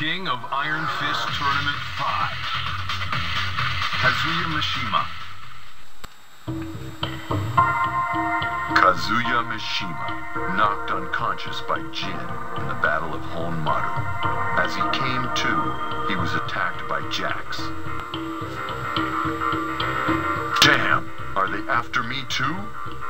king of Iron Fist Tournament 5, Kazuya Mishima. Kazuya Mishima, knocked unconscious by Jin in the Battle of Honmaru. As he came to, he was attacked by Jacks. Damn! Are they after me too?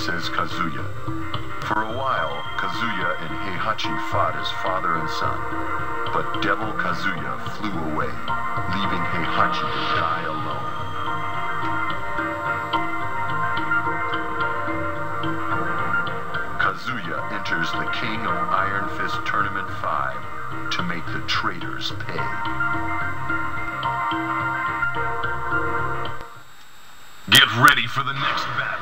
says Kazuya. For a while, Kazuya and Heihachi fought as father and son. But Devil Kazuya flew away, leaving Heihachi to die alone. Kazuya enters the King of Iron Fist Tournament 5 to make the traitors pay. Get ready for the next battle.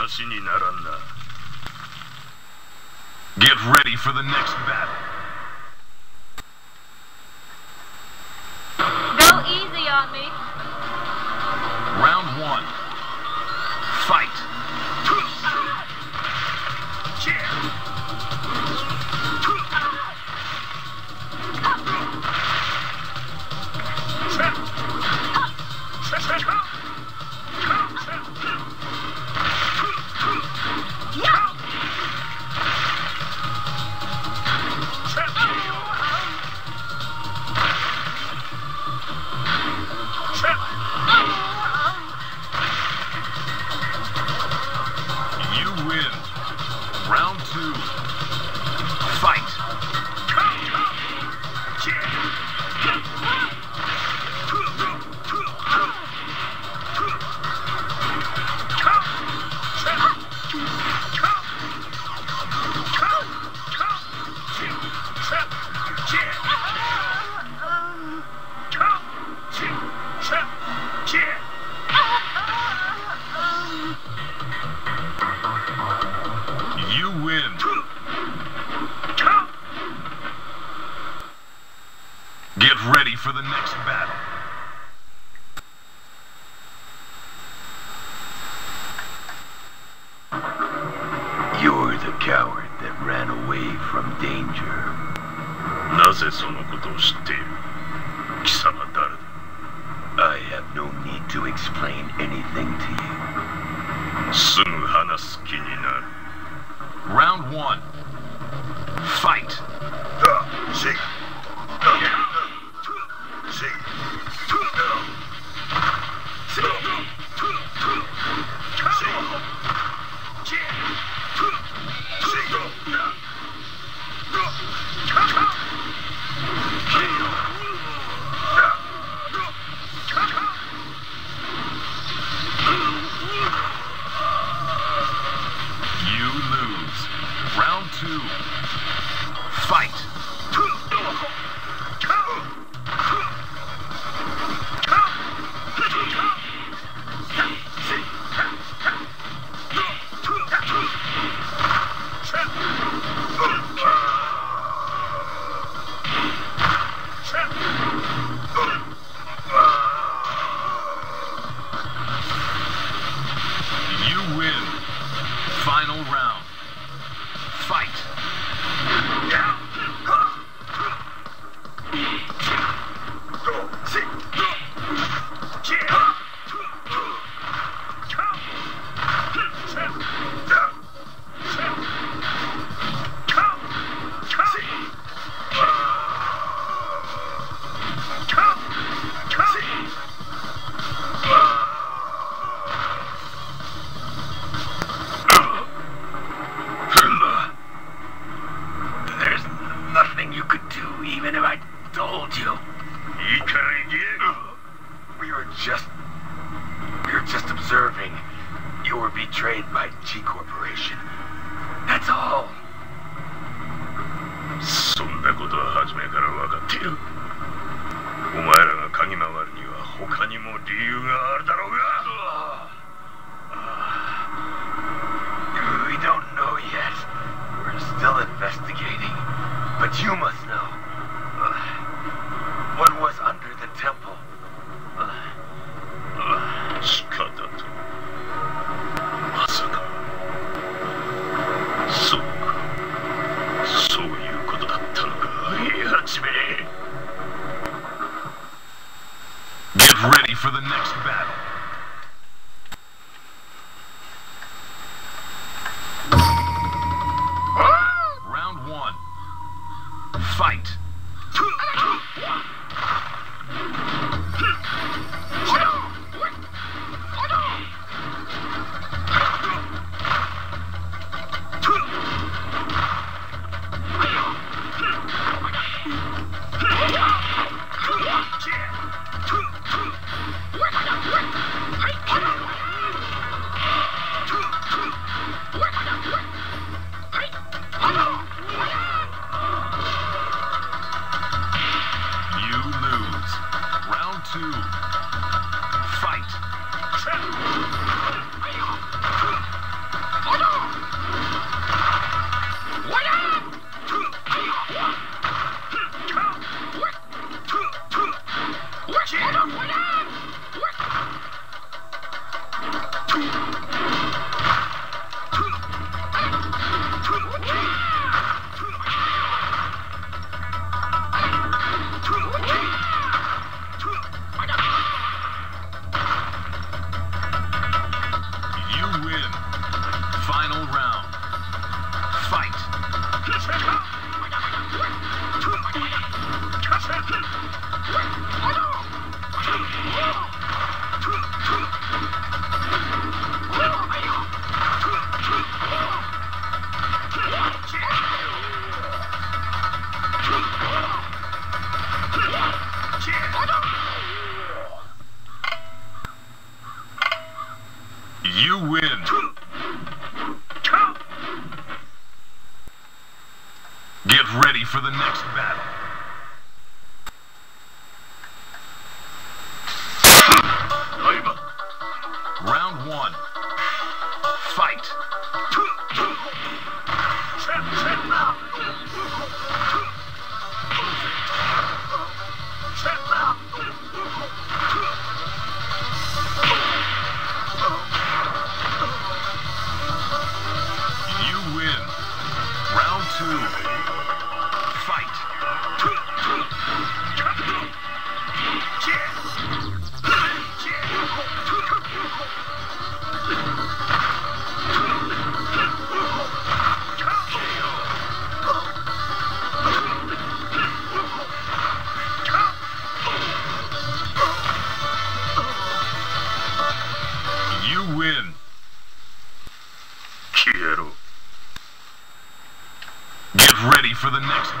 話にならんな Get ready for the next battle. Go easy on me. for the next battle. You're the coward that ran away from danger. なぜそのことを知っている貴様誰だ I have no need to explain anything to you. Round one. Fight. Uh, You must know. Uh, what was under the temple? Uh. uh Masaka. So. So you could Get ready for the next battle. fight. the next battle. next